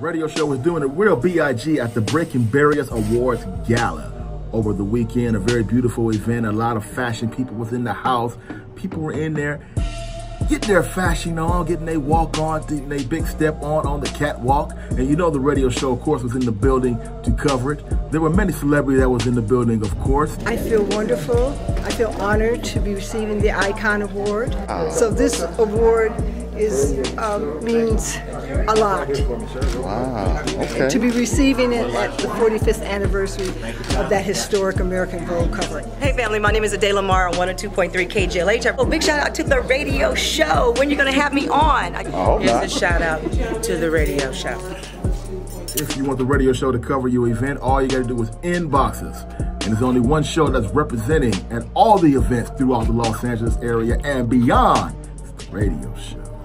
radio show was doing a real BIG at the Breaking Barriers Awards Gala over the weekend. A very beautiful event. A lot of fashion people within the house. People were in there getting their fashion on, getting their walk on, getting their big step on on the catwalk. And you know the radio show, of course, was in the building to cover it. There were many celebrities that was in the building, of course. I feel wonderful. I feel honored to be receiving the Icon Award. So this award is um, means a lot. Wow. Okay. To be receiving it at the 45th anniversary of that historic American Vogue covering. Hey family, my name is Adela Lamar on 102.3 KJLH. Oh, big shout out to the radio show. When you gonna have me on? hope Here's not. a shout out to the radio show. If you want the radio show to cover your event, all you gotta do is inbox us. And there's only one show that's representing at all the events throughout the Los Angeles area and beyond. It's the radio show.